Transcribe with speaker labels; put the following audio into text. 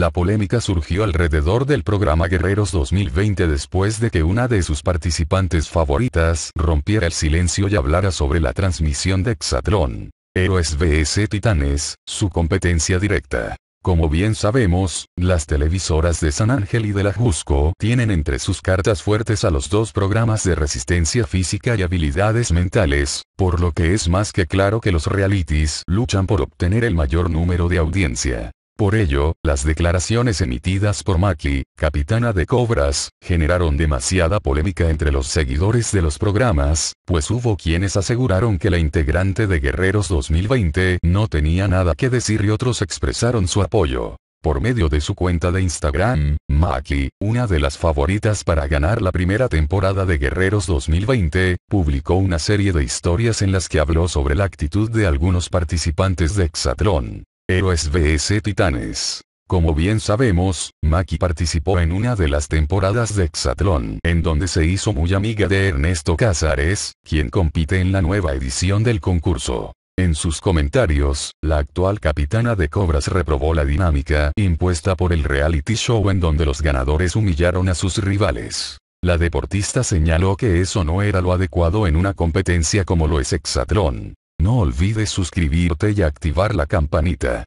Speaker 1: La polémica surgió alrededor del programa Guerreros 2020 después de que una de sus participantes favoritas rompiera el silencio y hablara sobre la transmisión de Exatlón. Héroes vs Titanes, su competencia directa. Como bien sabemos, las televisoras de San Ángel y de la Jusco tienen entre sus cartas fuertes a los dos programas de resistencia física y habilidades mentales, por lo que es más que claro que los realities luchan por obtener el mayor número de audiencia. Por ello, las declaraciones emitidas por Maki, capitana de Cobras, generaron demasiada polémica entre los seguidores de los programas, pues hubo quienes aseguraron que la integrante de Guerreros 2020 no tenía nada que decir y otros expresaron su apoyo. Por medio de su cuenta de Instagram, Maki, una de las favoritas para ganar la primera temporada de Guerreros 2020, publicó una serie de historias en las que habló sobre la actitud de algunos participantes de Exatlón. Héroes vs Titanes. Como bien sabemos, Maki participó en una de las temporadas de Exatlón, en donde se hizo muy amiga de Ernesto Cázares, quien compite en la nueva edición del concurso. En sus comentarios, la actual capitana de Cobras reprobó la dinámica impuesta por el reality show en donde los ganadores humillaron a sus rivales. La deportista señaló que eso no era lo adecuado en una competencia como lo es Exatlón. No olvides suscribirte y activar la campanita.